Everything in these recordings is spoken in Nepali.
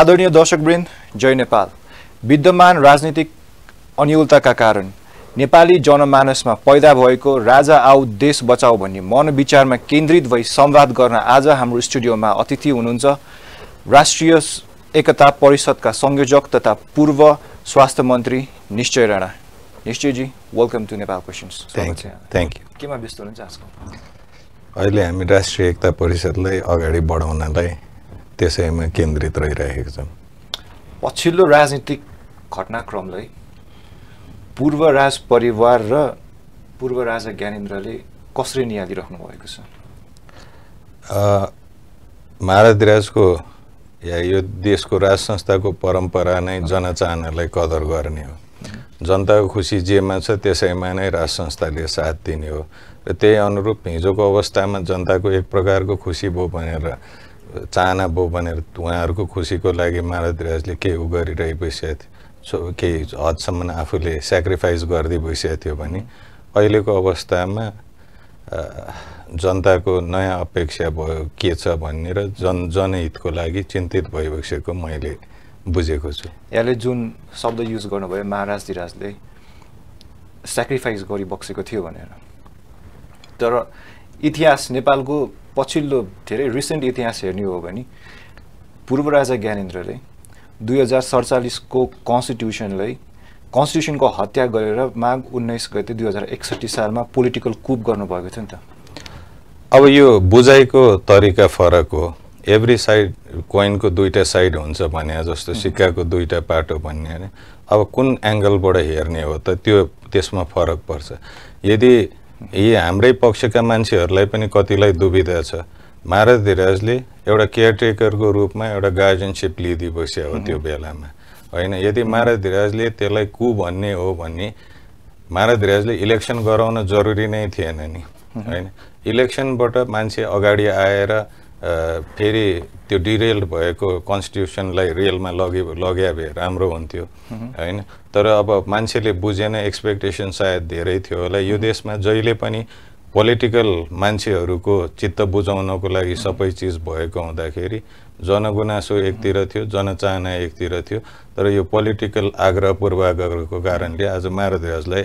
आदरणीय दर्शकवृन्द जय नेपाल। विद्यमान राजनीतिक अन्यलताका कारण नेपाली जनमानसमा पैदा भएको राजा आऊ देश बचाऊ भन्ने मनविचारमा केन्द्रित भई संवाद गर्न आज हाम्रो स्टुडियोमा अतिथि हुनुहुन्छ राष्ट्रिय एकता परिषदका संयोजक तथा पूर्व स्वास्थ्य मन्त्री निश्चय Rana. निश्चयजी welcome to Nepal questions thank you thank you केमा व्यस्त हुनुहुन्छ आजकल? अहिले हामी राष्ट्रिय एकता परिषदलाई अगाडि बढाउनलाई त्यसैमा केन्द्रित रहिरहेको छौँ पछिल्लो राजनीतिक घटनाक्रमलाई पूर्व राज परिवार र पूर्व राजा ज्ञानेन्द्रले कसरी निहालिराख्नु भएको छ? अ, महाराज राजको या यो देशको राज संस्थाको परम्परा नै जनचाहनालाई कदर गर्ने हो। जनताको खुसी जेमा छ त्यसैमा नै राज संस्थाले साथ दिने हो। र त्यही अनुरूप हिजोको अवस्थामा जनताको एक प्रकारको खुसी भयो भनेर चाहना भयो भनेर उहाँहरूको खुसीको लागि महाराज राजले केही उ गरिरहि बसिएको थियो। सो केही हदसम्म आफूले सेक्रिफाइस गर्दै बसिएको थियो भने अहिलेको अवस्थामा जनताको नयाँ अपेक्षा भयो के छ भन्ने र जन जनहितको लागि चिन्तित भइबसेको मैले बुझेको छु। यहाँले जुन शब्द युज गर्नुभयो महाराज धिराजले सेक्रिफाइस गरिबक्सेको थियो भनेर। तर इतिहास नेपालको पछिल्लो धेरै रिसेन्ट इतिहास हेर्ने हो भने पूर्व राजा ज्ञानेन्द्रले दुई हजार सडचालिसको कन्स्टिट्युसनलाई कन्स्टिट्युसनको हत्या गरेर माघ उन्नाइस गते दुई हजार एकसट्ठी सालमा पोलिटिकल कुप गर्नुभएको थियो नि त। अब यो बुझाइको तरिका फरक हो। एभ्री साइड कोइनको दुईवटा साइड हुन्छ भने जस्तो सिक्काको दुईवटा पाटो भन्ने अब कुन एङ्गलबाट हेर्ने हो त त्यो त्यसमा फरक पर्छ। यदि यी हाम्रै पक्षका मान्छेहरूलाई पनि कतिलाई दुविधा छ। महाराज धिराजले एउटा केयरटेकरको रूपमा एउटा गार्जियनसिप बस्या हो त्यो बेलामा। होइन यदि महाराज धिराजले त्यसलाई कु भन्ने हो भने महाराज धिराजले इलेक्सन गराउन जरुरी नै थिएन नि। होइन इलेक्सनबाट मान्छे अगाडि आएर फेरि त्यो डिरेल भएको कन्स्टिट्युसनलाई रेलमा लगे लग्या भए राम्रो हुन्थ्यो होइन? तर अब मान्छेले बुझेन एक्सपेक्टेसन सायद धेरै थियो होला। यो देशमा जहिले पनि पोलिटिकल मान्छेहरूको चित्त बुझाउनको लागि सबै चिज भएको हुँदाखेरि जनगुनासो एकतिर थियो जनचाहना एकतिर थियो। तर यो पोलिटिकल आग्रह पूर्वाग्रहको कारणले आज महाराजलाई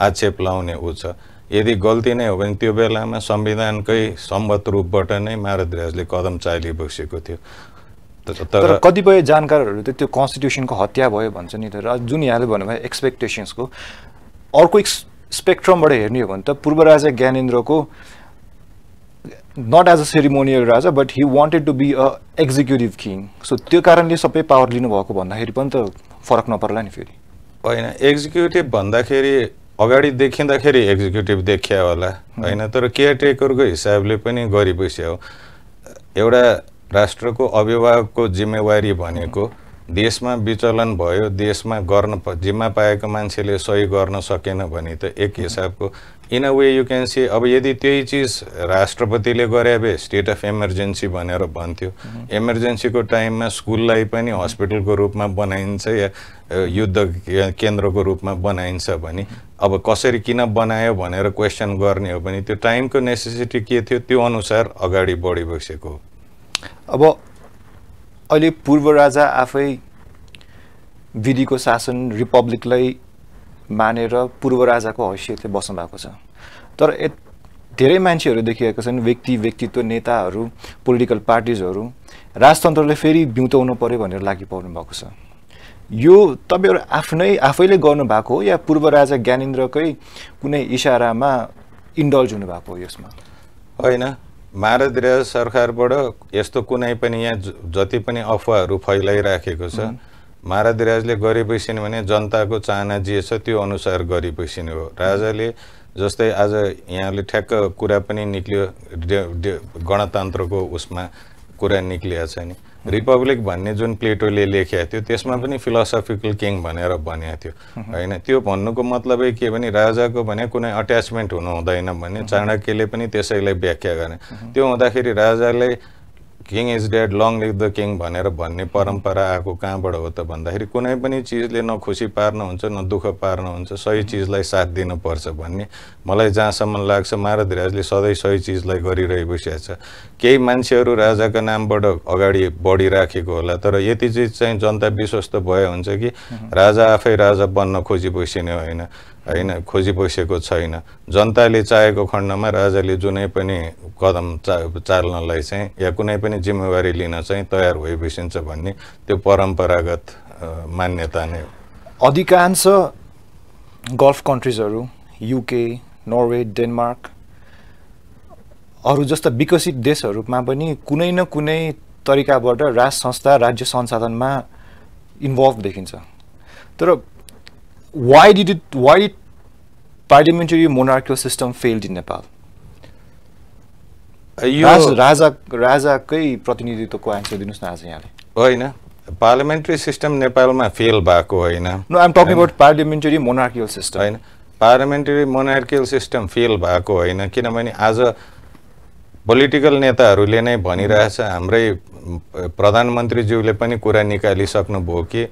आक्षेप लाउने ऊ छ। यदि गल्ती नै हो भने त्यो बेलामा संविधानकै सम्मत रूपबाट नै महाराजले कदम चालिबसेको थियो। त- तर कतिपय जानकारहरू त त्यो कन्स्टिट्युसनको हत्या भयो भन्छ नि तर जुन यहाँले भन्नुभयो एक्सपेक्टेसन्सको अर्को एक स्पेक्ट्रमबाट हेर्ने हो भने त पूर्व राजा ज्ञानेन्द्रको not as a ceremonial Raja but he wanted to be a executive king so त्यो कारणले सबै पावर लिनुभएको भन्दाखेरि पनि त फरक नपर्ला नि फेरि। होइन एक्जिक्युटिभ भन्दाखेरि अगाडि देखिँदाखेरि एक्जिक्युटिभ देखिया होला। होइन तर केयरटेकरको हिसाबले पनि गरिबस्या हो। एउटा राष्ट्रको अभिभावकको जिम्मेवारी भनेको देशमा विचलन भयो देशमा गर्न जिम्मा पाएको मान्छेले सही गर्न सकेन भने त एक हिसाबको। In a way you can see अब यदि त्यही चिज राष्ट्रपतिले गरे भए स्टेट अफ इमर्जेन्सी भनेर भन्थ्यो। इमर्जेन्सीको टाइममा स्कुललाई पनि हस्पिटलको रूपमा बनाइन्छ या युद्ध केन्द्रको रूपमा बनाइन्छ भने। अब कसरी किन बनायो भनेर क्वेसन गर्ने हो भने त्यो टाइमको नेसेसिटी के थियो त्यो अनुसार अगाडि बढिबसेको अब अहिले पूर्व राजा आफै विधिको शासन रिपब्लिकलाई मानेर पूर्व राजाको हैसियतले बस्नु भएको छ। तर धेरै मान्छेहरू देखिएका छन् व्यक्ति व्यक्तित्व नेताहरू पोलिटिकल पार्टिजहरू राजतन्त्रले फेरि बिउताउनु पऱ्यो भनेर लागि पर्नु भएको छ। यो तपाईँहरू आफ्नै आफैले गर्नुभएको हो या पूर्व राजा ज्ञानेन्द्रकै कुनै इसारामा इन्डल्ज हुनुभएको हो यसमा? होइन। महाराज राज सरकारबाट यस्तो कुनै पनि यहाँ जति पनि अफवाहहरू फैलाइराखेको छ महाराज राजले गरिबसिने भने जनताको चाहना जे छ त्यो अनुसार गरिबसिने हो। राजाले जस्तै आज यहाँले ठ्याक्क कुरा पनि निक्ल्यो गणतन्त्रको उसमा कुरा निक्लिएको छ नि। रिपब्लिक भन्ने जुन प्लेटोले लेखेको थियो त्यसमा पनि फिलोसफिकल किङ भनेर भनेको थियो। होइन त्यो भन्नुको मतलबै के भने राजाको भने कुनै अट्याचमेन्ट हुनु हुँदैन भने चाणक्यले पनि त्यसैलाई व्याख्या गर्ने। त्यो हुँदाखेरि राजाले king is dead long live the king भनेर भन्ने परम्परा आएको कहाँबाट हो त भन्दाखेरि कुनै पनि चिजले न खुसी पार्नुहुन्छ न दुःख पार्नुहुन्छ सही चिजलाई साथ दिनुपर्छ भन्ने मलाई जहाँसम्म लाग्छ महारधिराजले सधैँ सही चिजलाई गरिरहे बसिएको छ। केही मान्छेहरू राजाको नामबाट अगाडि बढिराखेको होला तर यति चिज चाहिँ जनता विश्वस्त भए हुन्छ कि राजा आफै राजा बन्न खोजी बसिने होइन। होइन खोजी बसेको छैन। जनताले चाहेको खण्डमा राजाले जुनै पनि कदम चा चाल्नलाई चाहिँ या कुनै पनि जिम्मेवारी लिन चाहिँ तयार भइबसिन्छ भन्ने त्यो परम्परागत मान्यता नै हो। अधिकांश गल्फ कन्ट्रिजहरू युके नर्वे डेनमार्क अरू जस्ता विकसित देशहरूमा पनि कुनै न कुनै तरिकाबाट राज संस्था राज्य संसाधनमा इन्भल्भ देखिन्छ। तर why did it why did parliamentary monarchical system failed in Nepal? यो राज राजा राजाकै प्रतिनिधित्वको आन्सर दिनुहोस् न आज यहाँले। होइन। पार्लियामेन्ट्री सिस्टम नेपालमा फेल भएको होइन। No I'm talking about parliamentary monarchial system होइन। मोनार्कियल सिस्टम फेल भएको होइन। किनभने आज पोलिटिकल नेताहरूले नै भनिरहेछ हाम्रै प्रधानमन्त्रीज्यूले पनि कुरा निकालिसक्नुभयो कि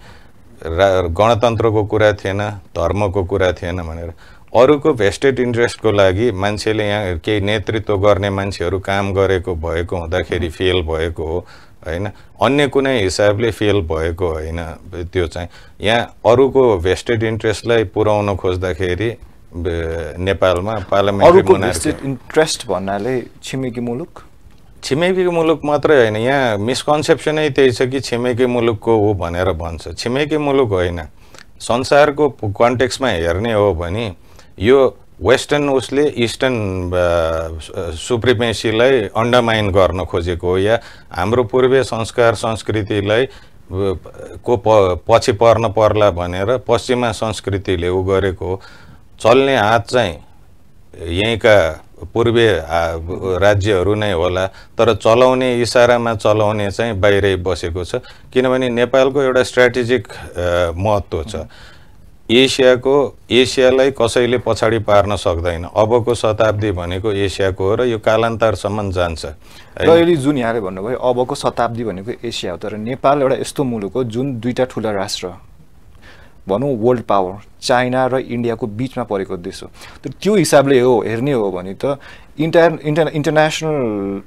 गणतन्त्रको कुरा थिएन धर्मको कुरा थिएन भनेर। अरूको भेस्टेड इन्ट्रेस्टको लागि मान्छेले यहाँ केही नेतृत्व गर्ने मान्छेहरू काम गरेको भएको हुँदाखेरि फेल भएको हो होइन? अन्य कुनै हिसाबले फेल भएको होइन त्यो चाहिँ। यहाँ अरूको भेस्टेड इन्ट्रेस्टलाई पुर्याउन खोज्दाखेरि नेपालमा vested इन्ट्रेस्ट भन्नाले छिमेकी मुलुक? छिमेकी मुलुक मात्रै होइन यहाँ मिसकन्सेप्सनै त्यही छ कि छिमेकी मुलुकको हो भनेर भन्छ। छिमेकी मुलुक होइन संसारको कन्टेक्समा हेर्ने हो भने यो वेस्टर्न उसले इस्टर्न सुप्रिमेसीलाई अन्डरमाइन गर्न खोजेको हो या हाम्रो पूर्वीय संस्कार संस्कृतिलाई को प पछि पर्न पर्ला भनेर पश्चिमा संस्कृतिले उ गरेको चल्ने हात चाहिँ यहीँका पूर्वीय राज्यहरू नै होला तर चलाउने इसारामा चलाउने चाहिँ बाहिरै बसेको छ। किनभने नेपालको एउटा स्ट्राटेजिक महत्त्व छ। एसियाको एसियालाई कसैले पछाडि पार्न सक्दैन। अबको शताब्दी भनेको एसियाको हो र यो कालान्तरसम्म जान्छ। र? अहिले जुन यहाँले भन्नुभयो अबको शताब्दी भनेको एसिया हो तर नेपाल एउटा यस्तो मुलुक हो जुन दुईटा ठुला राष्ट्र भनौँ वर्ल्ड पावर चाइना र इन्डियाको बिचमा परेको देश हो तर त्यो हिसाबले हो हेर्ने हो भने त inter inter international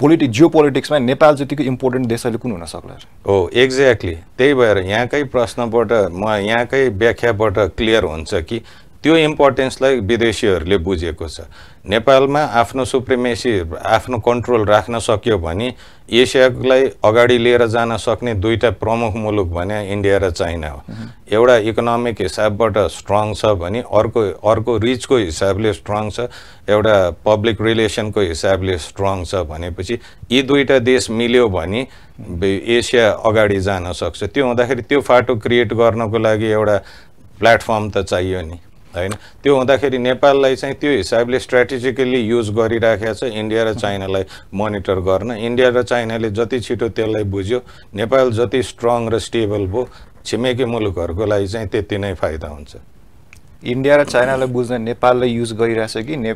politic geo पोलिटिक्समा Nepal जतिको इम्पोर्टेन्ट देश कुन हुन सक्ला? हो एक्ज्याक्टली त्यही भएर यहाँकै प्रश्नबाट म यहाँकै व्याख्याबाट क्लियर हुन्छ कि त्यो इम्पोर्टेन्सलाई विदेशीहरूले बुझेको छ। नेपालमा आफ्नो सुप्रिमेसी आफ्नो कन्ट्रोल राख्न सक्यो भने एसियालाई अगाडि लिएर जान सक्ने दुईटा प्रमुख मुलुक भने इन्डिया र चाइना हो। एउटा इकोनोमिक हिसाबबाट स्ट्रङ छ भने अर्को अर्को रिचको हिसाबले स्ट्रङ छ एउटा पब्लिक रिलेसनको हिसाबले स्ट्रङ छ भनेपछि यी दुईटा देश मिल्यो भने एसिया अगाडि जान सक्छ। त्यो हुँदाखेरि त्यो फाटो क्रिएट गर्नको लागि एउटा प्लेटफर्म त चाहियो नि। होइन? त्यो हुँदाखेरि नेपाललाई चाहिँ त्यो हिसाबले स्ट्राटेजिकली युज गरिराखेको छ इन्डिया र चाइनालाई मोनिटर गर्न। इन्डिया र चाइनाले जति छिटो त्यसलाई बुझ्यो नेपाल जति स्ट्रङ र स्टेबल भयो छिमेकी मुलुकहरूको लागि चाहिँ त्यति नै फाइदा हुन्छ। इन्डिया र चाइनालाई बुझ्न नेपाललाई युज गरिरहेछ कि? ने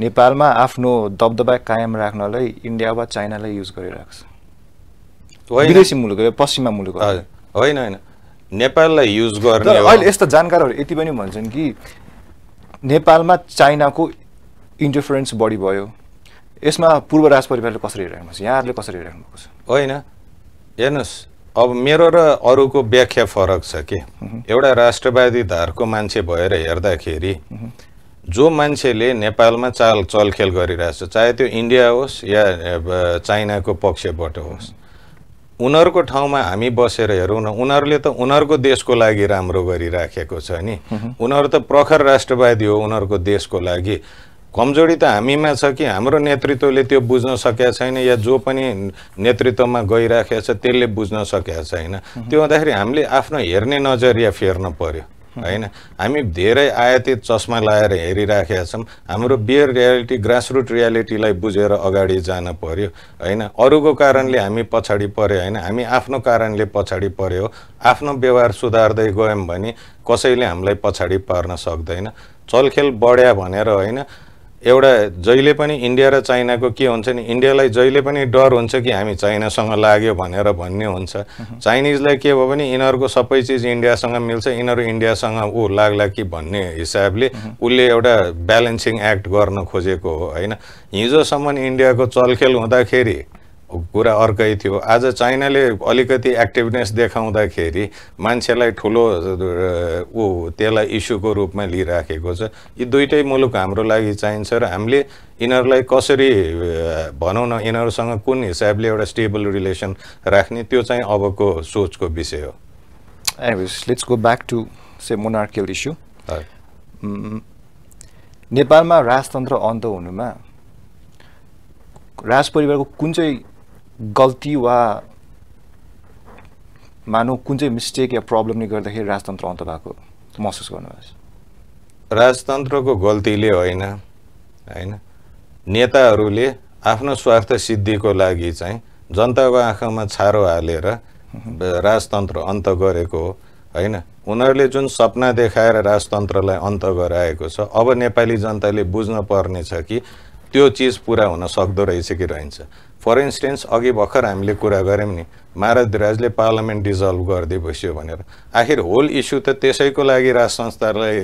नेपालमा आफ्नो दबदबा कायम राख्नलाई इन्डिया वा चाइनालाई युज गरिरहेको छ। विदेशी मुलुक पश्चिमा मुलुक हजुर, होइन होइन। नेपाललाई युज गर्ने अहिले यस्ता जानकारहरू यति पनि भन्छन् कि नेपालमा चाइनाको इन्टरफरेन्स बढी भयो। यसमा पूर्व राज परिवारले कसरी हेरिराख्नु छ? यहाँहरूले कसरी हेरिराख्नु भएको छ? होइन। हेर्नुहोस् अब मेरो र अरूको व्याख्या फरक छ कि। एउटा राष्ट्रवादी धारको मान्छे भएर हेर्दाखेरि जो मान्छेले नेपालमा चाल चलखेल गरिरहेछ चाहे त्यो इन्डिया होस् या चाइनाको पक्षबाट होस् उनीहरूको ठाउँमा हामी बसेर हेरौँ न उनीहरूले त उनीहरूको देशको लागि राम्रो गरिराखेको छ नि। उनीहरू त प्रखर राष्ट्रवादी हो उनीहरूको देशको लागि। कमजोरी त हामीमा छ कि हाम्रो नेतृत्वले त्यो बुझ्न सकेका छैन या जो पनि नेतृत्वमा गइराखेको छ त्यसले बुझ्न सकेका छैन। त्यो हुँदाखेरि हामीले आफ्नो हेर्ने नजरिया फेर्न पर्यो। होइन? हामी धेरै आयातित चस्मा लाएर हेरिराखेका छौँ। हाम्रो बियर रियालिटी ग्रासरुट रियालिटीलाई बुझेर अगाडि जान पर्यो होइन? अरूको कारणले हामी पछाडि पऱ्यो होइन? हामी आफ्नो कारणले पछाडि पऱ्यो आफ्नो व्यवहार सुधार्दै गयौँ भने कसैले हामीलाई पछाडि पार्न सक्दैन। चलखेल बढ्या भनेर होइन? एउटा जहिले पनि इन्डिया र चाइनाको के हुन्छ नि इन्डियालाई जहिले पनि डर हुन्छ कि हामी चाइनासँग लाग्यो भनेर भन्ने हुन्छ। चाइनिजलाई के भयो भने यिनीहरूको सबै चिज इन्डियासँग मिल्छ यिनीहरू इन्डियासँग ऊ लाग्ला कि भन्ने हिसाबले उसले एउटा ब्यालेन्सिङ एक्ट गर्न खोजेको हो होइन। हिजोसम्म इन्डियाको चलखेल हुँदाखेरि कुरा अर्कै थियो। आज चाइनाले अलिकति एक्टिभनेस देखाउँदाखेरि मान्छेलाई ठुलो ऊ त्यसलाई इस्युको रूपमा लिइराखेको छ। यी दुइटै मुलुक हाम्रो लागि चाहिन्छ र हामीले यिनीहरूलाई कसरी भनौँ न यिनीहरूसँग कुन हिसाबले एउटा स्टेबल रिलेसन राख्ने त्यो चाहिँ अबको सोचको विषय हो। Let's go back to say monarchial issue नेपालमा राजतन्त्र अन्त हुनुमा राज परिवारको कुन चाहिँ गल्ती वा मानौ कुन चाहिँ मिस्टेक या प्रब्लमले गर्दाखेरि राजतन्त्र अन्त भएको महसुस गर्नुभएको राजतन्त्रको गल्तीले होइन होइन? नेताहरूले आफ्नो स्वार्थ सिद्धिको लागि चाहिँ जनताको आँखामा छारो हालेर राजतन्त्र अन्त गरेको हो होइन? उनीहरूले जुन सपना देखाएर राजतन्त्रलाई अन्त गराएको छ अब नेपाली जनताले बुझ्न पर्नेछ कि त्यो चिज पुरा हुन सक्दो रहेछ कि रहन्छ। फर इन्स्टेन्स अघि भर्खर हामीले कुरा गऱ्यौँ नि महाराज धिराजले पार्लियामेन्ट डिजल्भ गरिदिए बस्यो भनेर। आखिर होल इस्यु त त्यसैको लागि राज संस्थालाई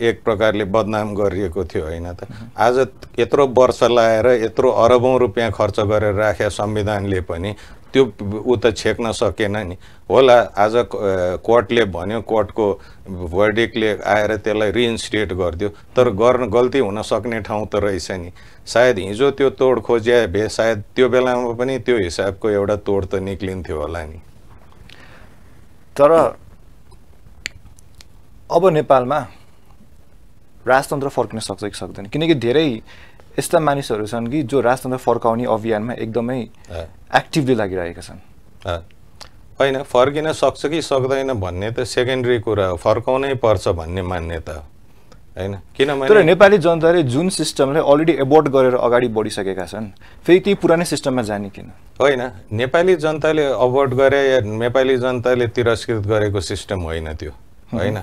एक प्रकारले बदनाम गरिएको थियो होइन त। आज यत्रो वर्ष लाएर यत्रो अरबौँ रुपियाँ खर्च गरेर राख्या संविधानले पनि त्यो ऊ त छेक्न सकेन नि। होला आज कोर्टले भन्यो कोर्टको वर्डिकले आएर त्यसलाई रिइन्स्टेट गरिदियो। तर गर्न गल्ती हुन सक्ने ठाउँ त रहेछ नि। सायद हिजो त्यो तोड खोज्या भए सायद त्यो बेलामा पनि त्यो हिसाबको एउटा तोड त निक्लिन्थ्यो होला नि। तर अब नेपालमा राजतन्त्र फर्किन सक्छ कि सक्दैन? किनकि धेरै यस्ता मानिसहरू छन् कि जो राजतन्त्र फर्काउने अभियानमा एकदमै एक्टिभली लागिरहेका छन्। होइन फर्किन सक्छ कि सक्दैन भन्ने त सेकेन्ड्री कुरा हो। फर्काउनै पर्छ भन्ने मान्यता होइन? किनभने तर नेपाली जनताले जुन सिस्टमलाई अलरेडी एबोर्ड गरेर अगाडि बढिसकेका छन् फेरि त्यही पुरानै सिस्टममा जाने किन? होइन नेपाली जनताले अबोर्ड गरे या नेपाली जनताले तिरस्कृत गरेको सिस्टम होइन त्यो। होइन?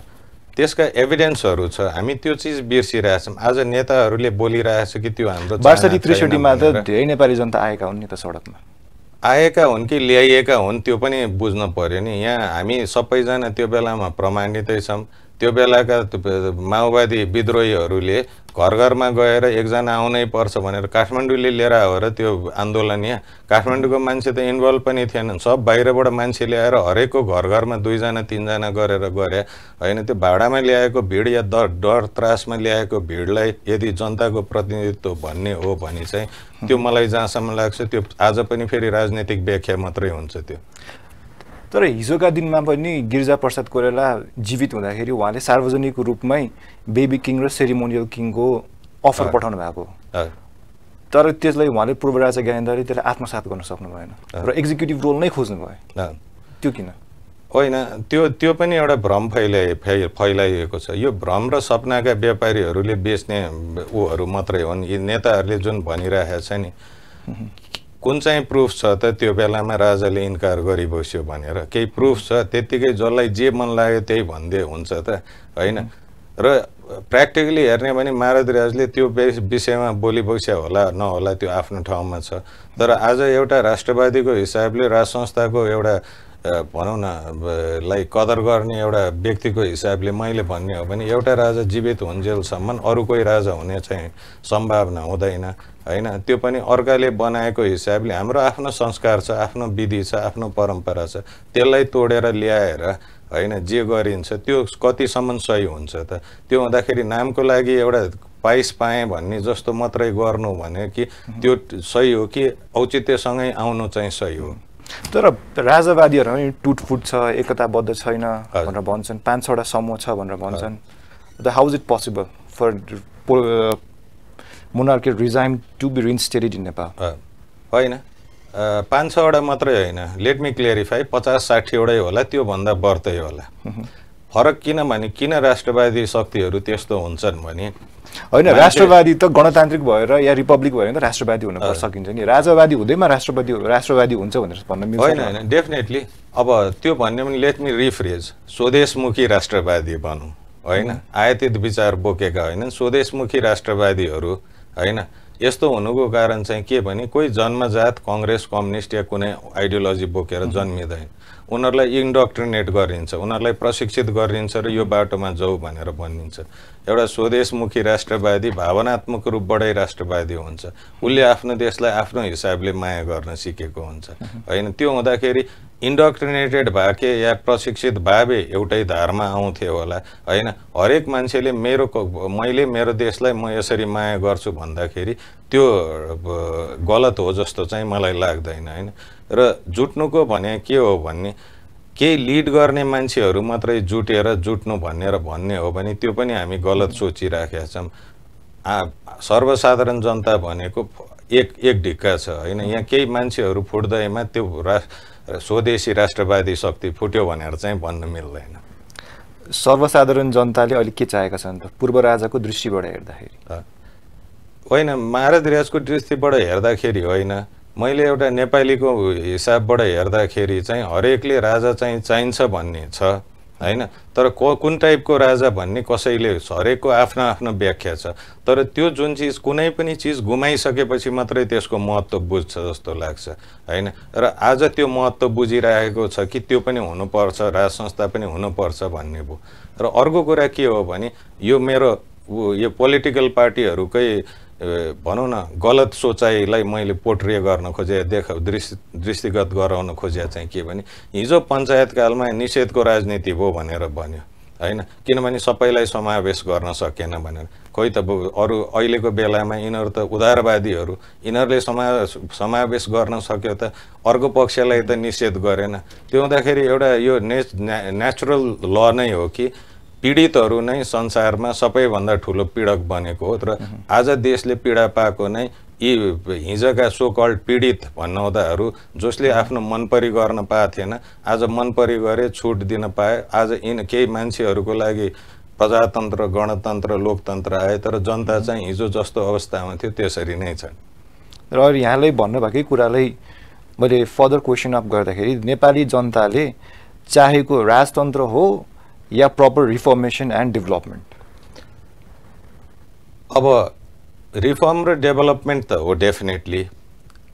त्यसका एभिडेन्सहरू छ। हामी त्यो चिज बिर्सिरहेछौँ। आज नेताहरूले बोलिरहेछ कि त्यो हाम्रो त्रिसठीमा त धेरै नेपाली जनता आएका हुन् नि त सडकमा। आएका हुन् कि ल्याइएका हुन् त्यो पनि बुझ्न पर्यो नि। यहाँ हामी सबैजना त्यो बेलामा प्रमाणितै छौँ। त्यो बेलाका माओवादी विद्रोहीहरूले घर घरमा गएर एकजना आउनै पर्छ भनेर काठमाडौँले लिएर हो र त्यो आन्दोलन यहाँ। काठमाडौँको मान्छे त इन्भल्भ पनि थिएनन् सब बाहिरबाट मान्छे ल्याएर हरेकको घर घरमा दुईजना तिनजना गरेर गरे। होइन त्यो भाडामा ल्याएको भिड या डर डर त्रासमा ल्याएको भिडलाई यदि जनताको प्रतिनिधित्व भन्ने हो भने चाहिँ त्यो मलाई जहाँसम्म लाग्छ त्यो आज पनि फेरि राजनैतिक व्याख्या मात्रै हुन्छ त्यो। तर हिजोका दिनमा पनि गिरिजा प्रसाद कोइराला जीवित हुँदाखेरि उहाँले सार्वजनिक रूपमै बेबी किङ र सेरिमोनियल किङको अफर पठाउनु भएको। तर त्यसलाई उहाँले पूर्व राजा ज्ञानेन्द्रले त्यसलाई आत्मसात गर्न सक्नु भएन र एक्जिक्युटिभ रोल नै खोज्नु भयो। त्यो किन? होइन त्यो त्यो पनि एउटा भ्रम फैलाइ फैलाइएको छ। यो भ्रम र सपनाका व्यापारीहरूले बेच्ने ऊहरू मात्रै हुन्। यी नेताहरूले जुन भनिरहेको छ नि कुन चाहिँ प्रुफ छ त त्यो बेलामा राजाले इन्कार गरिबस्यो भनेर? केही प्रुफ छ? त्यत्तिकै जसलाई जे मन लाग्यो त्यही भन्दै हुन्छ त होइन? र प्र्याक्टिकली हेर्ने भने महाराज राजले त्यो विषयमा बोलिबस्या होला नहोला त्यो आफ्नो ठाउँमा छ। तर आज एउटा राष्ट्रवादीको हिसाबले राज संस्थाको एउटा भनौँ न लाई कदर गर्ने एउटा व्यक्तिको हिसाबले मैले भन्ने हो भने एउटा राजा जीवित हुन्जेलसम्म अरू कोही राजा हुने चाहिँ सम्भावना हुँदैन होइन? त्यो पनि अर्काले बनाएको हिसाबले हाम्रो आफ्नो संस्कार छ आफ्नो विधि छ आफ्नो परम्परा छ त्यसलाई तोडेर ल्याएर होइन जे गरिन्छ त्यो कतिसम्म सही हुन्छ त? त्यो हुँदाखेरि नामको लागि एउटा पाइस पाएँ भन्ने जस्तो मात्रै गर्नु भने कि त्यो सही हो कि औचित्यसँगै आउनु चाहिँ सही हो? तर राजावादीहरू पनि टुटफुट छ एकताबद्ध छैन भनेर भन्छन्। पाँच छवटा समूह छ भनेर भन्छन्। The how is it possible for monarchy regime to be reinstated in Nepal होइन। पाँच छवटा मात्रै होइन। लेट मी क्लियरिफाई पचास साठीवटै होला त्योभन्दा बढ्दै होला। फरक किन भने किन राष्ट्रवादी शक्तिहरू त्यस्तो हुन्छन् भने होइन राष्ट्रवादी त गणतान्त्रिक भएर या रिपब्लिक भएर त राष्ट्रवादी हुन सकिन्छ नि। राजावादी हुँदैमा राष्ट्रवादी राष्ट्रवादी हुन्छ भनेर भन्न मिल्छ होइन होइन डेफिनेटली अब त्यो भन्ने पनि लेट मी रिफ्रेज स्वदेशमुखी राष्ट्रवादी भनौँ होइन? आयातित विचार बोकेका होइनन्। स्वदेशमुखी राष्ट्रवादीहरू होइन? यस्तो हुनुको कारण चाहिँ के भने कोही जन्मजात कङ्ग्रेस कम्युनिस्ट या कुनै आइडियोलोजी बोकेर जन्मिँदैन। उनीहरूलाई इन्डक्ट्रिनेट गरिन्छ उनीहरूलाई प्रशिक्षित गरिन्छ र यो बाटोमा जाऊ भनेर भनिन्छ। एउटा स्वदेशमुखी राष्ट्रवादी भावनात्मक रूपबाटै राष्ट्रवादी हुन्छ। उसले आफ्नो देशलाई आफ्नो हिसाबले माया गर्न सिकेको हुन्छ। होइन त्यो हुँदाखेरि इन्डक्ट्रिनेटेड भाके या प्रशिक्षित भावे एउटै धारमा आउँथे होला। होइन हरेक मान्छेले मेरो मैले मेरो देशलाई म यसरी माया गर्छु भन्दाखेरि त्यो गलत हो जस्तो चाहिँ मलाई लाग्दैन। होइन र जुट्नुको भने के हो भन्ने केही लिड गर्ने मान्छेहरू मात्रै जुटेर जुट्नु भनेर भन्ने हो भने त्यो पनि हामी गलत सोचिराखेका छौँ। सर्वसाधारण जनता भनेको एक एक ढिक्का छ होइन? यहाँ केही मान्छेहरू फुट्दैमा त्यो रा स्वदेशी राष्ट्रवादी शक्ति फुट्यो भनेर चाहिँ भन्न मिल्दैन। सर्वसाधारण जनताले अहिले के चाहेका छन् त? पूर्व राजाको दृष्टिबाट हेर्दाखेरि। होइन महाराज राजको दृष्टिबाट हेर्दाखेरि होइन। मैले एउटा नेपालीको हिसाबबाट हेर्दाखेरि चाहिँ हरेकले राजा चाहिँ चाहिन्छ भन्ने छ होइन? तर को कुन टाइपको राजा भन्ने कसैले हरेकको आफ्नो आफ्नो व्याख्या छ। तर त्यो जुन चिज कुनै पनि चिज गुमाइसकेपछि मात्रै त्यसको महत्त्व बुझ्छ जस्तो लाग्छ होइन? र आज त्यो महत्त्व बुझिरहेको छ कि त्यो पनि हुनुपर्छ राज संस्था पनि हुनुपर्छ भन्ने भयो। र अर्को कुरा के हो भने यो मेरो यो पोलिटिकल पार्टीहरूकै भनौँ न गलत सोचाइलाई मैले पोट्रिय गर्न खोजेँ देख दृश्य दृष्टिगत गराउन खोजे चाहिँ के भने हिजो पञ्चायतकालमा निषेधको राजनीति भयो भनेर भन्यो होइन? किनभने सबैलाई समावेश गर्न सकेन भनेर। खोइ त अरू अहिलेको बेलामा यिनीहरू त उदारवादीहरू यिनीहरूले समा समावेश गर्न सक्यो त अर्को पक्षलाई त निषेध गरेन। त्यो हुँदाखेरि एउटा यो नेच नेचुरल ल नै हो कि पीडितहरू नै संसारमा सबैभन्दा ठुलो पीडक बनेको हो। र आज देशले पीडा पाएको नै यी हिजोका सोकल्ड पीडित भन्नुहुँदाहरू जसले आफ्नो मनपरी गर्न पाएको थिएन आज मनपरी गरे छुट दिन पाए आज यिन केही मान्छेहरूको लागि प्रजातन्त्र गणतन्त्र लोकतन्त्र आए तर जनता चाहिँ हिजो जस्तो अवस्थामा थियो त्यसरी नै छ र यहाँलाई भन्नुभएकै कुरालाई मैले फर्दर क्वेसन अप गर्दाखेरि नेपाली जनताले चाहेको राजतन्त्र हो या प्रपर रिफर्मेसन एन्ड डेभलपमेन्ट अब रिफर्म र डेभलपमेन्ट त हो डेफिनेटली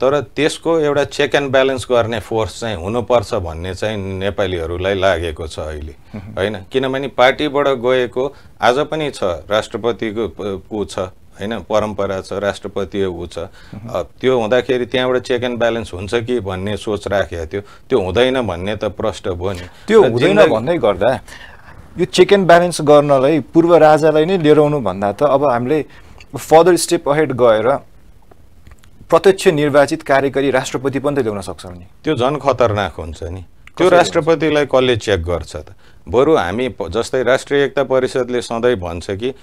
तर त्यसको एउटा चेक एन्ड ब्यालेन्स गर्ने फोर्स चाहिँ हुनुपर्छ भन्ने चाहिँ नेपालीहरूलाई लागेको छ अहिले होइन? किनभने पार्टीबाट गएको आज पनि छ राष्ट्रपतिको ऊ छ होइन? परम्परा छ राष्ट्रपति ऊ छ। त्यो हुँदाखेरि त्यहाँबाट चेक एन्ड ब्यालेन्स हुन्छ कि भन्ने सोच राखेको थियो। त्यो हुँदैन भन्ने त प्रष्ट भयो नि। त्यो हुँदैन भन्दै गर्दा यो चेक एन्ड ब्यालेन्स गर्नलाई पूर्व राजालाई नै लिएर आउनु भन्दा त अब हामीले फर्दर स्टेप अहेड गएर प्रत्यक्ष निर्वाचित कार्यकारी राष्ट्रपति पनि त ल्याउन सक्छौँ नि। त्यो झन् खतरनाक हुन्छ नि। त्यो राष्ट्रपतिलाई कसले चेक गर्छ त? बरु हामी जस्तै राष्ट्रिय एकता परिषदले सधैँ भन्छ कि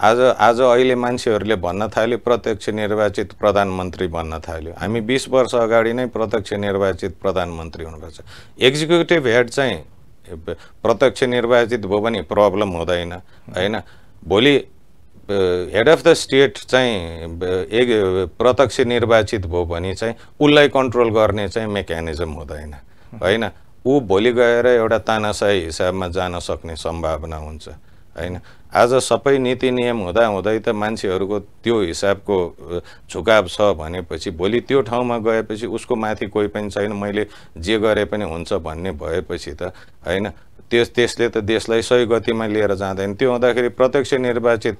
आज आज अहिले मान्छेहरूले भन्न थाल्यो प्रत्यक्ष निर्वाचित प्रधानमन्त्री भन्न थाल्यो। हामी बिस वर्ष अगाडि नै प्रत्यक्ष निर्वाचित प्रधानमन्त्री हुनुपर्छ। एक्जिक्युटिभ हेड चाहिँ प्रत्यक्ष निर्वाचित भयो भने प्रब्लम हुँदैन होइन भोलि हेड अफ द स्टेट चाहिँ एक प्रत्यक्ष निर्वाचित भयो भने चाहिँ उसलाई कन्ट्रोल गर्ने चाहिँ मेकानिजम हुँदैन होइन ऊ भोलि गएर एउटा तानासाही हिसाबमा जान सक्ने सम्भावना हुन्छ होइन आज सबै नीति नियम हुँदा हुँदै त मान्छेहरूको त्यो हिसाबको झुकाव छ भनेपछि भोलि त्यो ठाउँमा गएपछि उसको माथि कोही पनि छैन। मैले जे गरे पनि हुन्छ भन्ने भएपछि त होइन त्यस त्यसले त देशलाई सही गतिमा लिएर जाँदैन। त्यो हुँदाखेरि प्रत्यक्ष निर्वाचित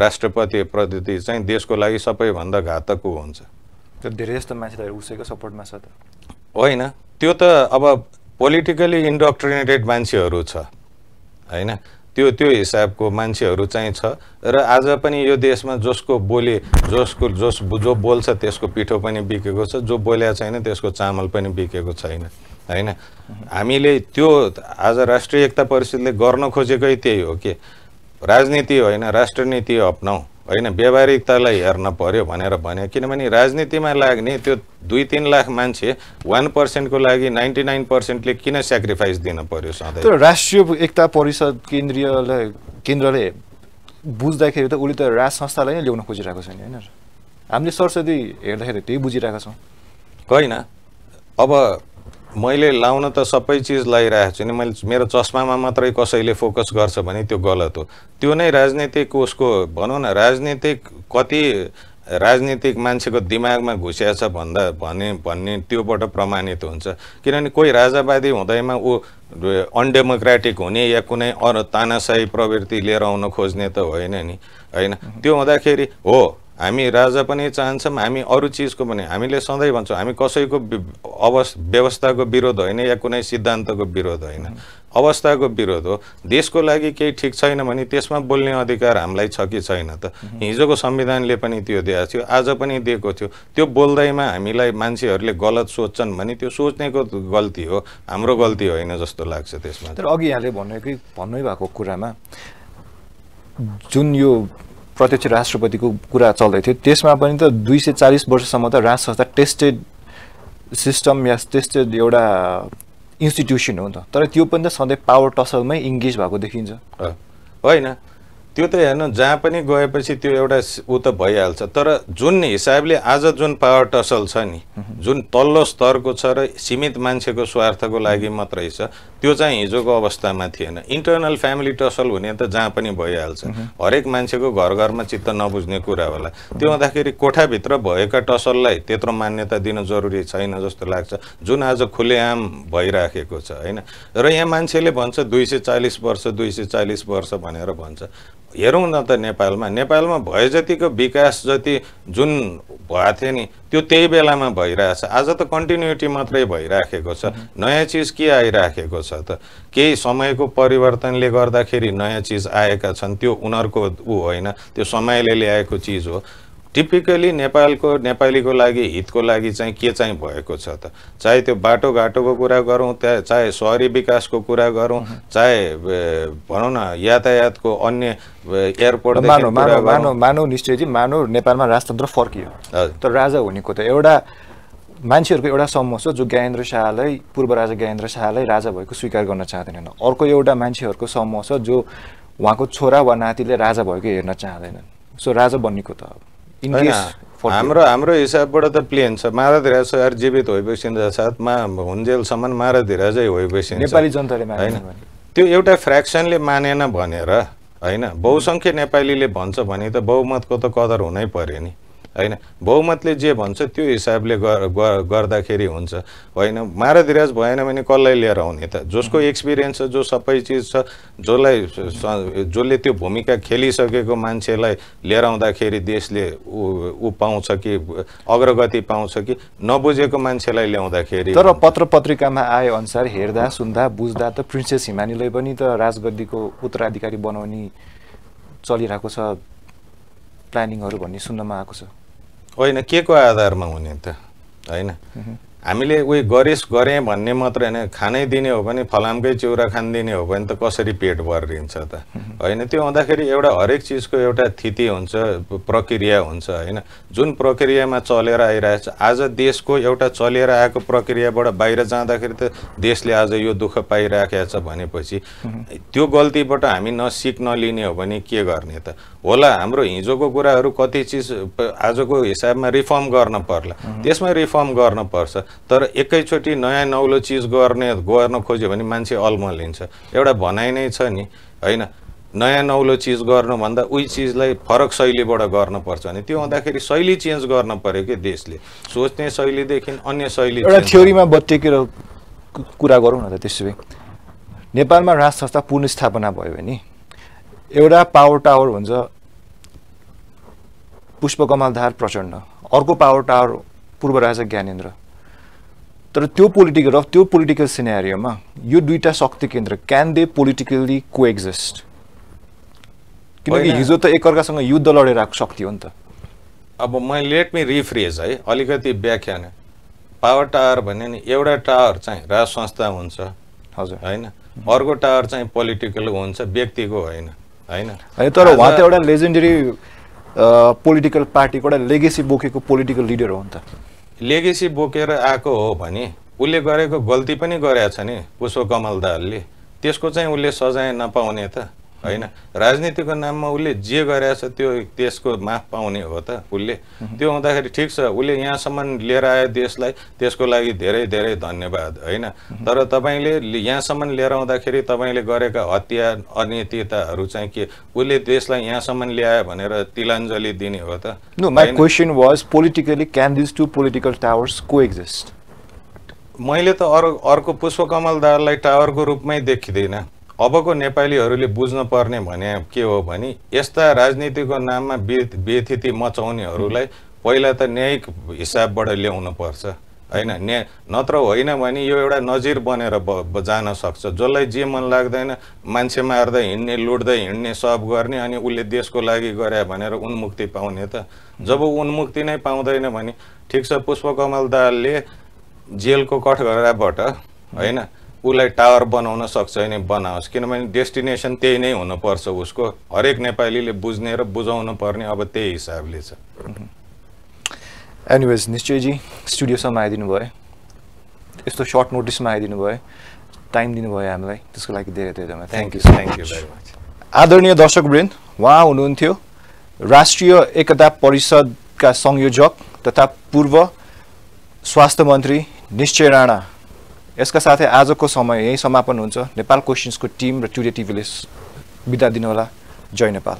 राष्ट्रपति पद्धति चाहिँ देशको लागि सबैभन्दा घातक हुन्छ। त्यो धेरै जस्तो मान्छेलाई उसैको सपोर्टमा छ त। होइन त्यो त अब पोलिटिकली इन्डक्ट्रिनेटेड मान्छेहरू छ होइन। त्यो त्यो हिसाबको मान्छेहरू चाहिँ छ। र आज पनि यो देशमा जसको बोली जसको जस जो बोल्छ त्यसको पिठो पनि बिकेको छ जो बोल्या छैन त्यसको चामल पनि बिकेको छैन होइन? हामीले त्यो आज राष्ट्रिय एकता परिषदले गर्न खोजेकै त्यही हो कि? राजनीति होइन राष्ट्रनीति अप्नाऊ। होइन व्यावहारिकतालाई हेर्न पर्यो भनेर भने किनभने राजनीतिमा लाग्ने त्यो दुई तिन लाख मान्छे वान पर्सेन्टको लागि नाइन्टी नाइन पर्सेन्टले किन सेक्रिफाइस दिन पर्यो सधैँ? राष्ट्रिय एकता परिषद केन्द्रीयलाई केन्द्रले बुझ्दाखेरि त उसले त राज संस्थालाई नै ल्याउन खोजिरहेको छ नि होइन? हामीले सरस्वती हेर्दाखेरि त्यही बुझिरहेका छौँ। होइन। अब मैले लाउन त सबै चिज लगाइरहेको छु नि। मैले मेरो चस्मामा मात्रै कसैले फोकस गर्छ भने त्यो गलत हो। त्यो नै राजनीतिक उसको भनौँ न राजनीतिक कति राजनीतिक मान्छेको दिमागमा घुसिया छ भन्दा भने भन्ने त्योबाट प्रमाणित हुन्छ। किनभने कोही राजावादी हुँदैमा ऊ अनडेमोक्रेटिक हुने या कुनै अरू तानासाही प्रवृत्ति लिएर आउन खोज्ने त होइन नि। होइन। त्यो हुँदाखेरि हो हामी राजा पनि चाहन्छौँ हामी अरू चिजको पनि हामीले सधैँ भन्छौँ हामी कसैको अवस् व्यवस्थाको विरोध होइन या कुनै सिद्धान्तको विरोध होइन। अवस्थाको विरोध हो। देशको लागि केही ठिक छैन भने त्यसमा बोल्ने अधिकार हामीलाई छ कि छैन त? हिजोको संविधानले पनि त्यो दिएको थियो आज पनि दिएको थियो। त्यो बोल्दैमा हामीलाई मान्छेहरूले गलत सोच्छन् भने त्यो सोच्नेको गल्ती हो हाम्रो गल्ती होइन जस्तो लाग्छ त्यसमा। तर अघि यहाँले भन्नु भन्नुभएको कुरामा जुन यो प्रत्यक्ष राष्ट्रपतिको कुरा चल्दै थियो। त्यसमा पनि त दुई सय चालिस वर्षसम्म त राज संस्था टेस्टेड सिस्टम या टेस्टेड एउटा इन्स्टिट्युसन हो नि त। तर त्यो पनि त सधैँ पावर टसलमै इङ्गेज भएको देखिन्छ। होइन? त्यो त हेर्नु जहाँ पनि गएपछि त्यो एउटा ऊ त भइहाल्छ। तर जुन हिसाबले आज जुन पावर टसल छ नि जुन तल्लो स्तरको छ र सीमित मान्छेको स्वार्थको लागि मात्रै छ त्यो चाहिँ हिजोको अवस्थामा थिएन। इन्टरनल फ्यामिली टसल हुने त जहाँ पनि भइहाल्छ। हरेक मान्छेको घर घरमा चित्त नबुझ्ने कुरा होला। त्यो हुँदाखेरि कोठाभित्र भएका टसललाई त्यत्रो मान्यता दिन जरुरी छैन जस्तो लाग्छ। जुन आज खुलेआम भइराखेको छ होइन? र यहाँ मान्छेले भन्छ दुई सय चालिस वर्ष दुई सय चालिस वर्ष भनेर भन्छ। हेरौँ न त नेपालमा। नेपालमा भए जतिको विकास जति जुन भएको थियो नि त्यो त्यही बेलामा भइरहेछ। आज त कन्टिन्युटी मात्रै भइराखेको छ। नयाँ चिज के आइराखेको छ त? केही समयको परिवर्तनले गर्दाखेरि नयाँ चिज आएका छन् त्यो उनीहरूको ऊ होइन। त्यो समयले ल्याएको चिज हो। टिपिकली नेपालको नेपालीको लागि हितको लागि चाहिँ के चाहिँ भएको छ त? चाहे त्यो बाटोघाटोको कुरा गरौँ त्यहाँ चाहे सहरी विकासको कुरा गरौँ चाहे भनौँ न यातायातको अन्य एयरपोर्ट मानव मानव निश्चय मानव नेपालमा राजतन्त्र फर्कियो। तर राजा हुनेको त एउटा मान्छेहरूको एउटा समूह छ जो ज्ञानेन्द्र शाहलाई पूर्व राजा ज्ञानेन्द्र शाहलाई राजा भएको स्वीकार गर्न चाहँदैनन्। अर्को एउटा मान्छेहरूको समूह छ जो उहाँको छोरा वा नातिले राजा भएको हेर्न चाहँदैनन्। सो राजा बन्नेको त हाम्रो हाम्रो हिसाबबाट त प्लेन छ महाराज सर जीवित भइबसिन्दा साथमा हुन्जेलसम्म महाराज धिराजै भइबसिन्छ नेपाली जनताले होइन त्यो एउटा फ्रेक्सनले मानेन भनेर होइन? बहुसङ्ख्य नेपालीले भन्छ भने त बहुमतको त कदर हुनै पर्यो नि। होइन? बहुमतले जे भन्छ त्यो हिसाबले गर्दाखेरि हुन्छ। होइन? महाराधिराज भएन भने कसलाई लिएर आउने त? जसको एक्सपिरियन्स छ जो सबै चिज छ जसलाई जसले त्यो भूमिका खेलिसकेको मान्छेलाई लिएर आउँदाखेरि देशले ऊ पाउँछ कि अग्रगति पाउँछ कि नबुझेको मान्छेलाई ल्याउँदाखेरि तर पत्र पत्रिकामा आए अनुसार हेर्दा सुन्दा बुझ्दा त प्रिन्सेस हिमानीलाई पनि त राजगद्दीको उत्तराधिकारी बनाउने चलिरहेको छ प्लानिङहरू भन्ने सुन्नमा आएको छ। होइन के को आधारमा हुने त होइन हामीले उयो गरेस गरेँ भन्ने मात्रै होइन। खानै दिने हो भने फलामकै चिउरा खानिदिने हो भने त कसरी पेट भरिन्छ त? होइन त्यो हुँदाखेरि एउटा हरेक चिजको एउटा स्थिति हुन्छ प्रक्रिया हुन्छ होइन। जुन प्रक्रियामा चलेर आइरहेछ आज देशको एउटा चलेर आएको प्रक्रियाबाट बाहिर जाँदाखेरि त देशले आज यो दुःख पाइराखेको छ भनेपछि त्यो गल्तीबाट हामी नसिक नलिने हो भने के गर्ने त? होला हाम्रो हिजोको कुराहरू कति चिज आजको हिसाबमा रिफर्म गर्न पर्ला। त्यसमा रिफर्म गर्न पर्छ। तर एकैचोटि नयाँ नौलो चिज गर्ने गर्न खोज्यो भने मान्छे अल्मलिन्छ एउटा भनाइ नै छ नि होइन नयाँ नौलो चिज गर्नुभन्दा उही चिजलाई फरक शैलीबाट गर्नुपर्छ भने त्यो हुँदाखेरि शैली चेन्ज गर्न पऱ्यो कि देशले? सोच्ने शैलीदेखि अन्य शैली एउटा थ्योरीमा बत्तेकेर कुरा गरौँ न त त्यसो भए। नेपालमा राज संस्था पुनस्थापना भयो भने एउटा पावर टावर हुन्छ पुष्पकमलधार प्रचण्ड। अर्को पावर टावर पूर्व राजा ज्ञानेन्द्र। तर त्यो पोलिटिकल र त्यो पोलिटिकल सिनेरियोमा यो दुईवटा शक्ति केन्द्र can they politically coexist किनकि हिजो त एकअर्कासँग युद्ध लडेर आएको शक्ति हो नि त। अब म लेट मी रिफ्रेज है अलिकति व्याख्यान पावर टावर भने नि एउटा टावर चाहिँ राज संस्था हुन्छ। हजुर। होइन? अर्को टावर चाहिँ पोलिटिकल हुन्छ व्यक्तिको होइन। होइन? तर उहाँ त एउटा लेजेन्डरी पोलिटिकल पार्टीको एउटा लेगेसी बोकेको पोलिटिकल लिडर हो नि त। लेगेसी बोकेर आएको हो भने उसले गरेको गल्ती पनि गरेका छ नि पुष्प कमल दालले त्यसको चाहिँ उसले सजाय नपाउने त। होइन? राजनीतिको नाममा उसले जे गरेछ त्यो त्यसको माफ पाउने हो त उसले। त्यो हुँदाखेरि ठिक छ उसले यहाँसम्म लिएर आयो देशलाई त्यसको लागि धेरै धेरै धन्यवाद होइन? तर तपाईँले यहाँसम्म लिएर आउँदाखेरि तपाईँले गरेका हत्या अनियतिताहरू चाहिँ के? उसले देशलाई यहाँसम्म ल्यायो भनेर तिलाञ्जली दिने हो त। No, my होइन? question was politically, can these two political towers coexist? मैले त अरू अर्को पुष्पकमल दाहाललाई टावरको रूपमै देखिँदैन। अबको नेपालीहरूले बुझ्न पर्ने भने के हो भने यस्ता राजनीतिको नाममा बेथिति मचाउनेहरूलाई पहिला त न्यायिक हिसाबबाट ल्याउनु पर्छ होइन? न्याय नत्र होइन भने यो एउटा नजिर बनेर ब जान सक्छ। जसलाई जे मन लाग्दैन मान्छे मार्दै हिँड्ने लुट्दै हिँड्ने सब गर्ने अनि उसले देशको लागि गरे भनेर उन्मुक्ति पाउने त। जब उन्मुक्ति नै पाउँदैन भने ठिक छ पुष्पकमल दाहालले जेलको कठघराबाट होइन? उसलाई टावर बनाउन सक्छ भने बनाओस् किनभने डेस्टिनेसन त्यही नै हुनुपर्छ उसको। हरेक नेपालीले बुझ्ने र बुझाउनु पर्ने अब त्यही हिसाबले छ। एनिवेज निश्चयजी स्टुडियोसम्म आइदिनु भयो। यस्तो सर्ट नोटिसमा आइदिनु भयो। टाइम दिनुभयो हामीलाई। त्यसको लागि धेरै धेरै धन्यवाद। Thank you thank you very much आदरणीय दर्शकवृन्द उहाँ हुनुहुन्थ्यो राष्ट्रिय एकता परिषदका संयोजक तथा पूर्व स्वास्थ्य मन्त्री निश्चय राणा। यसका साथै आजको समय यहीँ समापन हुन्छ। नेपाल क्वेसन्सको टिम र टुडे टिभीले बिदा दिनुहोला। जय नेपाल।